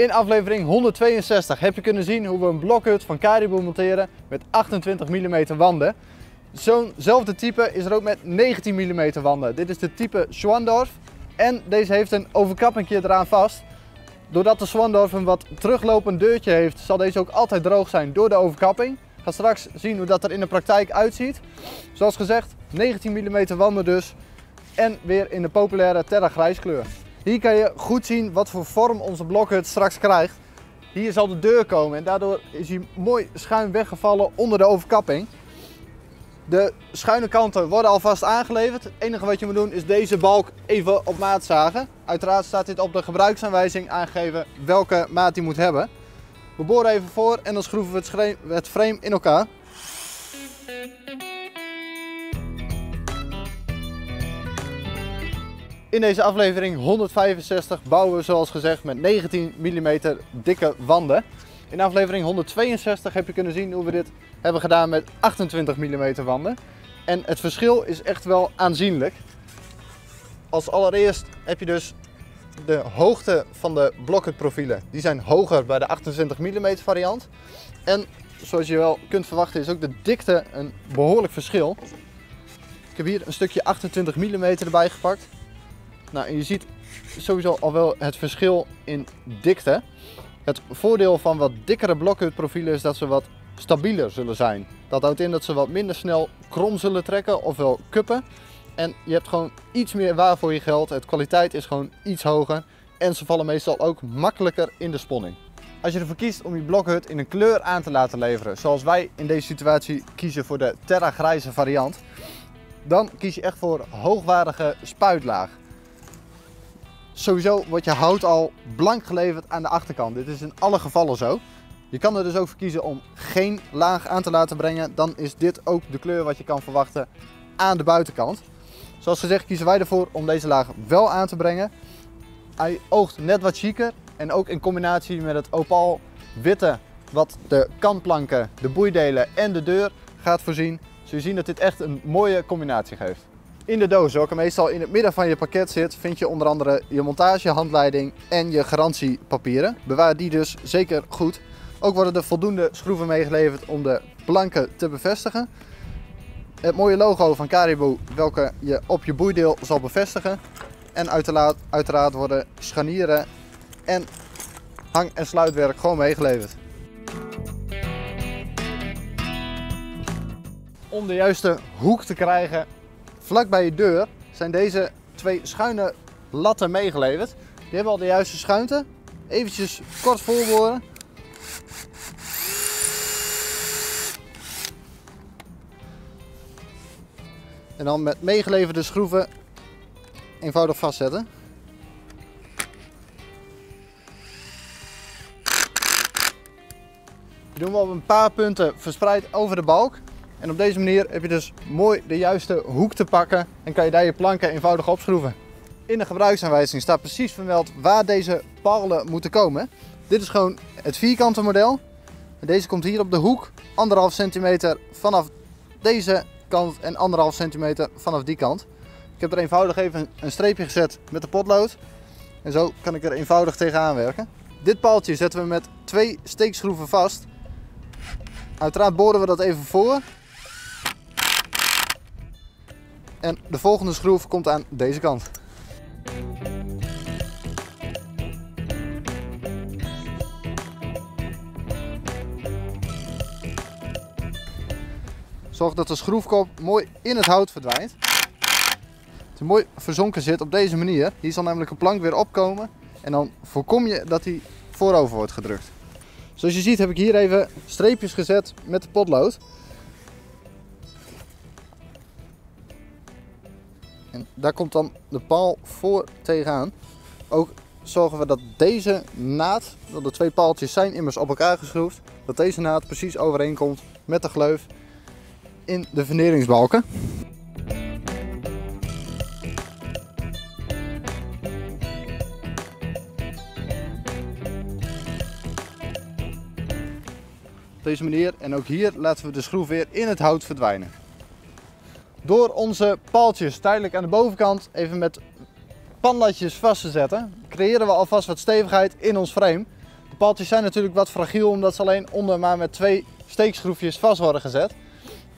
In aflevering 162 heb je kunnen zien hoe we een blokhut van Caribou monteren met 28 mm wanden. Zo'nzelfde type is er ook met 19 mm wanden. Dit is de type Schwandorf en deze heeft een overkappingje eraan vast. Doordat de Schwandorf een wat teruglopend deurtje heeft, zal deze ook altijd droog zijn door de overkapping. Ga straks zien hoe dat er in de praktijk uitziet. Zoals gezegd, 19 mm wanden dus en weer in de populaire Terra grijskleur. Hier kan je goed zien wat voor vorm onze blokhut straks krijgt. Hier zal de deur komen en daardoor is hij mooi schuin weggevallen onder de overkapping. De schuine kanten worden alvast aangeleverd. Het enige wat je moet doen is deze balk even op maat zagen. Uiteraard staat dit op de gebruiksaanwijzing aangegeven welke maat die moet hebben. We boren even voor en dan schroeven we het frame in elkaar. In deze aflevering 165 bouwen we zoals gezegd met 19 mm dikke wanden. In aflevering 162 heb je kunnen zien hoe we dit hebben gedaan met 28 mm wanden. En het verschil is echt wel aanzienlijk. Als allereerst heb je dus de hoogte van de blokhutprofielen. Die zijn hoger bij de 28 mm variant. En zoals je wel kunt verwachten is ook de dikte een behoorlijk verschil. Ik heb hier een stukje 28 mm erbij gepakt. Nou, en je ziet sowieso al wel het verschil in dikte. Het voordeel van wat dikkere blokhutprofielen is dat ze wat stabieler zullen zijn. Dat houdt in dat ze wat minder snel krom zullen trekken, ofwel kuppen. En je hebt gewoon iets meer waar voor je geld. Het kwaliteit is gewoon iets hoger. En ze vallen meestal ook makkelijker in de sponning. Als je ervoor kiest om je blokhut in een kleur aan te laten leveren, zoals wij in deze situatie kiezen voor de Terra grijze variant, dan kies je echt voor hoogwaardige spuitlaag. Sowieso wordt je hout al blank geleverd aan de achterkant. Dit is in alle gevallen zo. Je kan er dus ook voor kiezen om geen laag aan te laten brengen. Dan is dit ook de kleur wat je kan verwachten aan de buitenkant. Zoals gezegd kiezen wij ervoor om deze laag wel aan te brengen. Hij oogt net wat chiquer en ook in combinatie met het opaal witte wat de kantplanken, de boeidelen en de deur gaat voorzien. Zul je zien dat dit echt een mooie combinatie geeft. In de doos, welke meestal in het midden van je pakket zit, vind je onder andere je montagehandleiding en je garantiepapieren. Bewaar die dus zeker goed. Ook worden er voldoende schroeven meegeleverd om de planken te bevestigen. Het mooie logo van Caribou, welke je op je boeideel zal bevestigen. En uiteraard, worden scharnieren en hang- en sluitwerk gewoon meegeleverd. Om de juiste hoek te krijgen Vlak bij je deur zijn deze twee schuine latten meegeleverd. Die hebben al de juiste schuinte. Eventjes kort voorboren. En dan met meegeleverde schroeven eenvoudig vastzetten. Die doen we op een paar punten verspreid over de balk. En op deze manier heb je dus mooi de juiste hoek te pakken en kan je daar je planken eenvoudig opschroeven. In de gebruiksaanwijzing staat precies vermeld waar deze palen moeten komen. Dit is gewoon het vierkante model. Deze komt hier op de hoek, anderhalf centimeter vanaf deze kant en anderhalf centimeter vanaf die kant. Ik heb er eenvoudig even een streepje gezet met de potlood. En zo kan ik er eenvoudig tegenaan werken. Dit paaltje zetten we met twee steekschroeven vast. Uiteraard boren we dat even voor En de volgende schroef komt aan deze kant. Zorg dat de schroefkop mooi in het hout verdwijnt. Dat hij mooi verzonken zit op deze manier. Hier zal namelijk een plank weer opkomen. En dan voorkom je dat hij voorover wordt gedrukt. Zoals je ziet heb ik hier even streepjes gezet met de potlood. En daar komt dan de paal voor tegenaan. Ook zorgen we dat deze naad, dat de twee paaltjes zijn immers op elkaar geschroefd, dat deze naad precies overeenkomt met de gleuf in de funderingsbalken. Op deze manier en ook hier laten we de schroef weer in het hout verdwijnen. Door onze paaltjes tijdelijk aan de bovenkant even met panlatjes vast te zetten, creëren we alvast wat stevigheid in ons frame. paaltjes zijn natuurlijk wat fragiel omdat ze alleen onder maar met twee steekschroefjes vast worden gezet.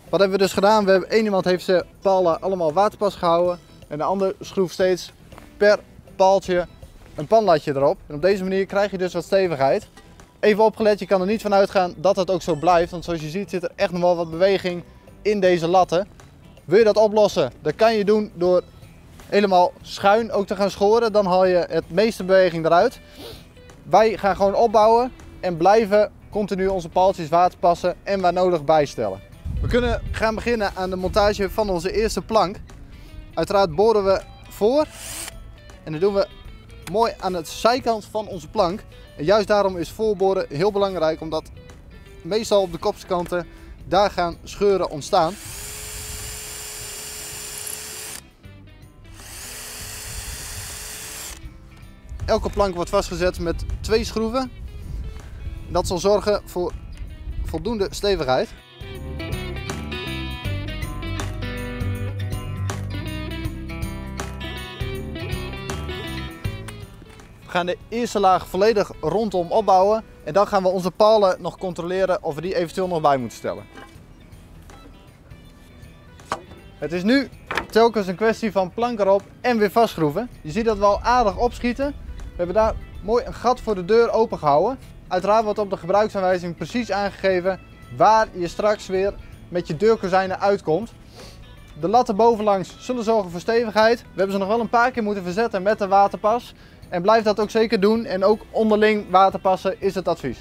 Wat hebben we dus gedaan? We hebben, één iemand heeft ze palen allemaal waterpas gehouden en de ander schroeft steeds per paaltje een panlatje erop. En op deze manier krijg je dus wat stevigheid. Even opgelet, je kan er niet van uitgaan dat het ook zo blijft, want zoals je ziet zit er echt nog wel wat beweging in deze latten. Wil je dat oplossen? Dat kan je doen door helemaal schuin ook te gaan schoren. Dan haal je het meeste beweging eruit. Wij gaan gewoon opbouwen en blijven continu onze paaltjes waterpassen en waar nodig bijstellen. We kunnen gaan beginnen aan de montage van onze eerste plank. Uiteraard boren we voor en dat doen we mooi aan de zijkant van onze plank. En juist daarom is voorboren heel belangrijk omdat meestal op de kopskanten daar gaan scheuren ontstaan. Elke plank wordt vastgezet met twee schroeven. Dat zal zorgen voor voldoende stevigheid. We gaan de eerste laag volledig rondom opbouwen en dan gaan we onze palen nog controleren of we die eventueel nog bij moeten stellen. Het is nu telkens een kwestie van plank erop en weer vastschroeven. Je ziet dat we al aardig opschieten. We hebben daar mooi een gat voor de deur open gehouden. Uiteraard wordt op de gebruiksaanwijzing precies aangegeven waar je straks weer met je deurkozijnen uitkomt. De latten bovenlangs zullen zorgen voor stevigheid. We hebben ze nog wel een paar keer moeten verzetten met de waterpas. En blijf dat ook zeker doen. En ook onderling waterpassen is het advies.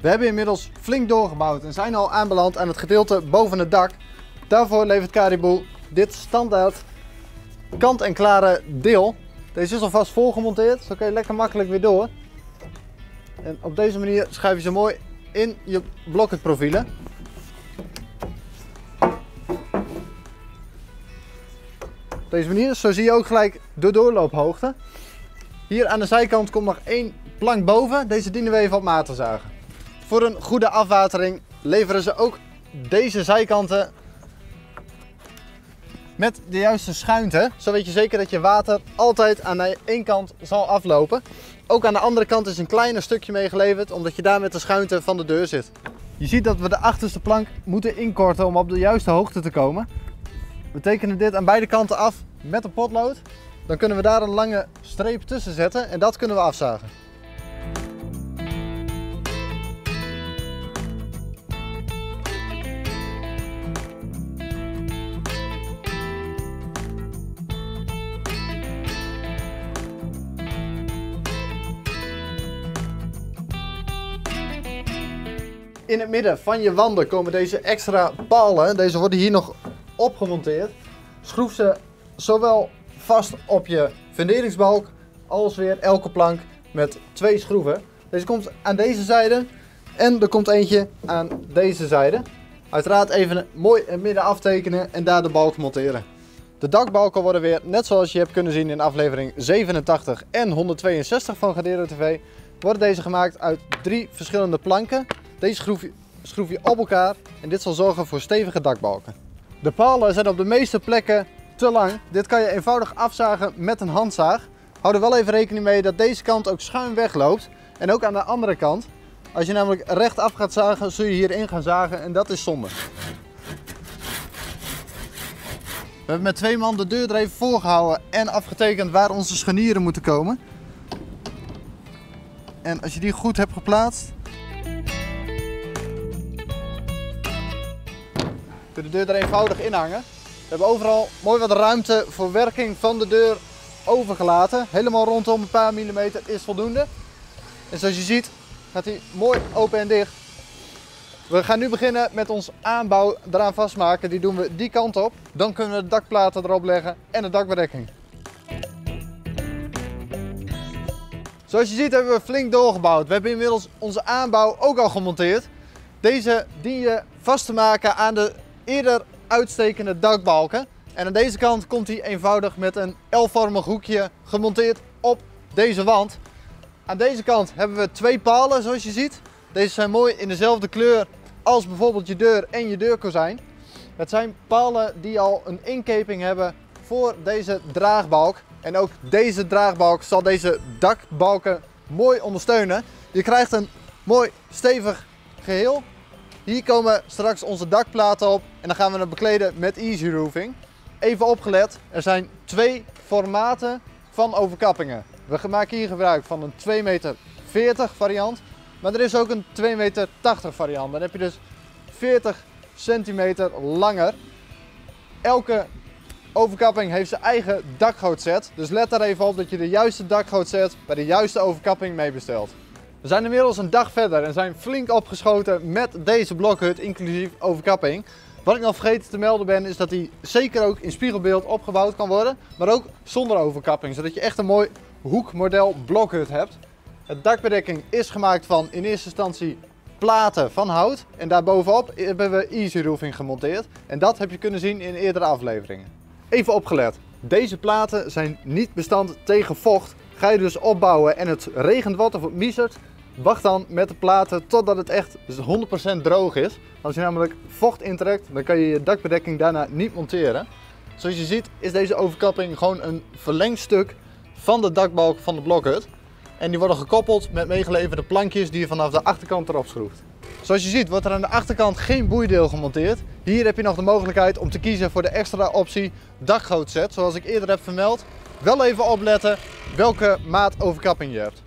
We hebben inmiddels flink doorgebouwd en zijn al aanbeland aan het gedeelte boven het dak. Daarvoor levert Caribou dit standaard kant-en-klare deel. Deze is alvast volgemonteerd, zo kun je lekker makkelijk weer door. En op deze manier schuif je ze mooi in je blokketprofielen. Op deze manier, zo zie je ook gelijk de doorloophoogte. Hier aan de zijkant komt nog één plank boven. Deze dienen we even op maat te zagen. Voor een goede afwatering leveren ze ook deze zijkanten met de juiste schuinte. Zo weet je zeker dat je water altijd aan de één kant zal aflopen. Ook aan de andere kant is een kleiner stukje meegeleverd, omdat je daar met de schuinte van de deur zit. Je ziet dat we de achterste plank moeten inkorten om op de juiste hoogte te komen. We tekenen dit aan beide kanten af met een potlood. Dan kunnen we daar een lange streep tussen zetten en dat kunnen we afzagen. In het midden van je wanden komen deze extra palen. Deze worden hier nog opgemonteerd. Schroef ze zowel vast op je funderingsbalk als weer elke plank met twee schroeven. Deze komt aan deze zijde en er komt eentje aan deze zijde. Uiteraard even mooi in midden aftekenen en daar de balk monteren. De dakbalken worden weer, net zoals je hebt kunnen zien in aflevering 87 en 162 van Gadero TV, worden deze gemaakt uit drie verschillende planken. Deze schroef je, schroef je op elkaar en dit zal zorgen voor stevige dakbalken. De palen zijn op de meeste plekken te lang. Dit kan je eenvoudig afzagen met een handzaag. Hou er wel even rekening mee dat deze kant ook schuin wegloopt. En ook aan de andere kant. Als je namelijk rechtaf gaat zagen, zul je hierin gaan zagen en dat is zonde. We hebben met twee man de deur er even voorgehouden en afgetekend waar onze scharnieren moeten komen. En als je die goed hebt geplaatst, de deur er eenvoudig in hangen. We hebben overal mooi wat ruimte voor werking van de deur overgelaten. Helemaal rondom een paar millimeter is voldoende. En zoals je ziet gaat hij mooi open en dicht. We gaan nu beginnen met ons aanbouw eraan vastmaken. Die doen we die kant op. Dan kunnen we de dakplaten erop leggen en de dakbedekking. Zoals je ziet hebben we flink doorgebouwd. We hebben inmiddels onze aanbouw ook al gemonteerd. Deze dien je vast te maken aan de eerder uitstekende dakbalken. En aan deze kant komt hij eenvoudig met een L-vormig hoekje gemonteerd op deze wand. Aan deze kant hebben we twee palen zoals je ziet. Deze zijn mooi in dezelfde kleur als bijvoorbeeld je deur en je deurkozijn. Het zijn palen die al een inkeping hebben voor deze draagbalk. En ook deze draagbalk zal deze dakbalken mooi ondersteunen. Je krijgt een mooi stevig geheel. Hier komen straks onze dakplaten op en dan gaan we het bekleden met Easy Roofing. Even opgelet, er zijn twee formaten van overkappingen. We maken hier gebruik van een 2 meter 40 variant, maar er is ook een 2 meter 80 variant. Dan heb je dus 40 centimeter langer. Elke overkapping heeft zijn eigen dakgootset, dus let daar even op dat je de juiste dakgootset bij de juiste overkapping mee bestelt. We zijn inmiddels een dag verder en zijn flink opgeschoten met deze blokhut inclusief overkapping. Wat ik nog vergeten te melden ben is dat hij zeker ook in spiegelbeeld opgebouwd kan worden, maar ook zonder overkapping, zodat je echt een mooi hoekmodel blokhut hebt. Het dakbedekking is gemaakt van in eerste instantie platen van hout en daarbovenop hebben we easy roofing gemonteerd en dat heb je kunnen zien in eerdere afleveringen. Even opgelet, deze platen zijn niet bestand tegen vocht. Ga je dus opbouwen en het regent wat of het miezert, wacht dan met de platen totdat het echt 100% droog is. Als je namelijk vocht intrekt, dan kan je je dakbedekking daarna niet monteren. Zoals je ziet is deze overkapping gewoon een verlengstuk van de dakbalk van de blokhut. En die worden gekoppeld met meegeleverde plankjes die je vanaf de achterkant erop schroeft. Zoals je ziet wordt er aan de achterkant geen boeideel gemonteerd. Hier heb je nog de mogelijkheid om te kiezen voor de extra optie dakgootset, zoals ik eerder heb vermeld. Wel even opletten welke maat overkapping je hebt.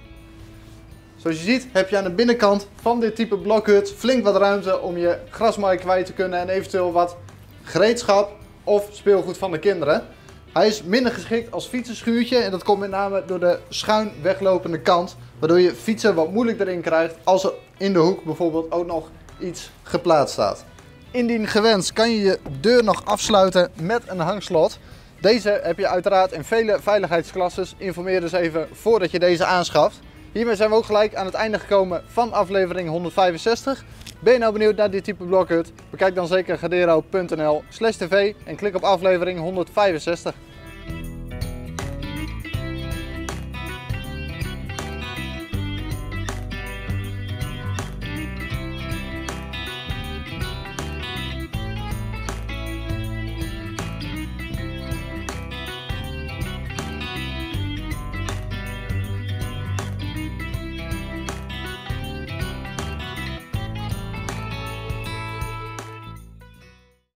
Zoals je ziet heb je aan de binnenkant van dit type blokhut flink wat ruimte om je grasmaai kwijt te kunnen en eventueel wat gereedschap of speelgoed van de kinderen. Hij is minder geschikt als fietsenschuurtje en dat komt met name door de schuin weglopende kant. Waardoor je fietsen wat moeilijk erin krijgt als er in de hoek bijvoorbeeld ook nog iets geplaatst staat. Indien gewenst kan je je deur nog afsluiten met een hangslot. Deze heb je uiteraard in vele veiligheidsklasses. Informeer dus even voordat je deze aanschaft. Hiermee zijn we ook gelijk aan het einde gekomen van aflevering 165. Ben je nou benieuwd naar dit type blokhut? Bekijk dan zeker gadero.nl tv en klik op aflevering 165.